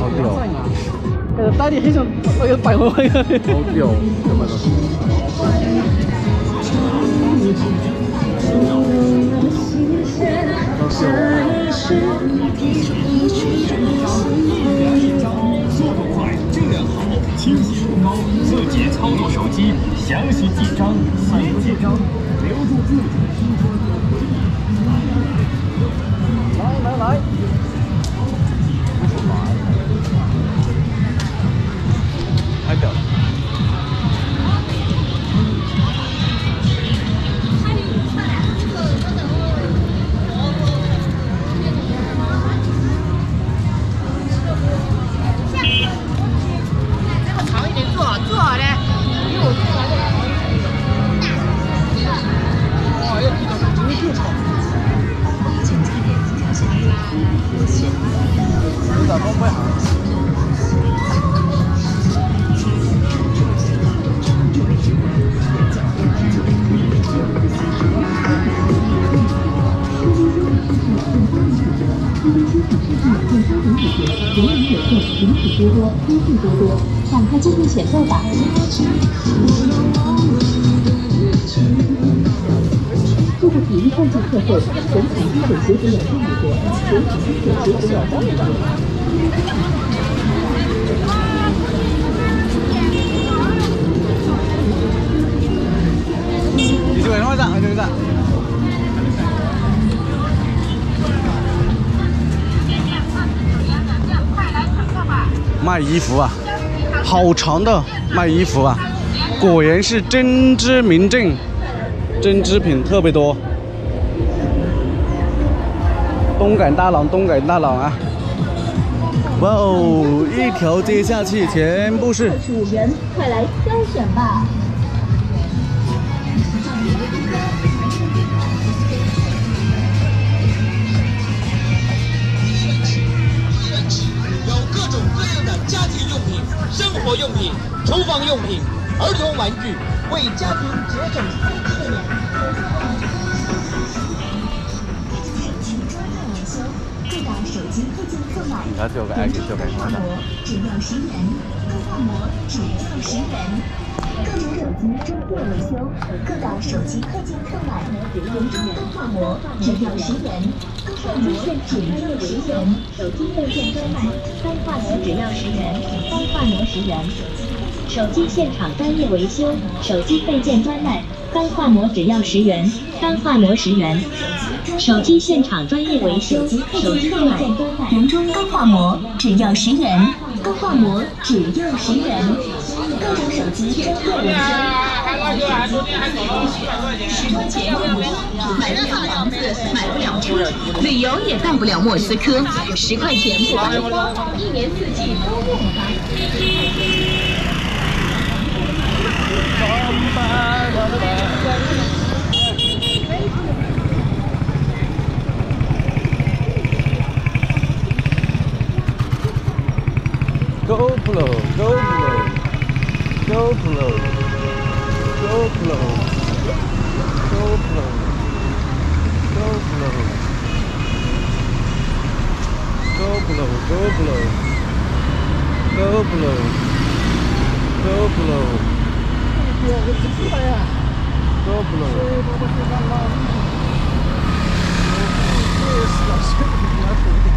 好屌，呃，带你很想我要摆回去。好屌，干嘛的？速度快，质量好，清晰度高，自己操作手机，详细记章，写记章，留住自己的青春。礼品多多，优惠多多，赶快进入选购吧！这个体育赛季特惠，全场低水鞋服两百五折，全场低水鞋服两百五折。卖衣服啊，好长的卖衣服啊，果然是针织名镇，针织品特别多。东港大郎，东港大郎啊！哇哦，一条街下去全部是，快来挑选吧！活用品、厨房用品、儿童玩具，为家庭节省开支的各大手机配件购买，你看这个 X 这个什么的只要十元，钢化膜只要十元。各种手机专业维修，各大手机配件购买，人中更换膜只要十元，更换膜只要十元。手机配件专卖，更换膜只要十元，更换膜十元。手机现场专业维修，手机配件专卖，更换膜只要十元，更换膜十元。手机现场专业维修，手机配件专卖，原装钢化膜只要十元，钢化膜只要十元。各种手机。十块钱买不了房子，买不了车，旅游也到不了莫斯科。十块钱不白花，一年四季都 So close. So close. So close. So close. So close. So close. So close. So close. So close. So close.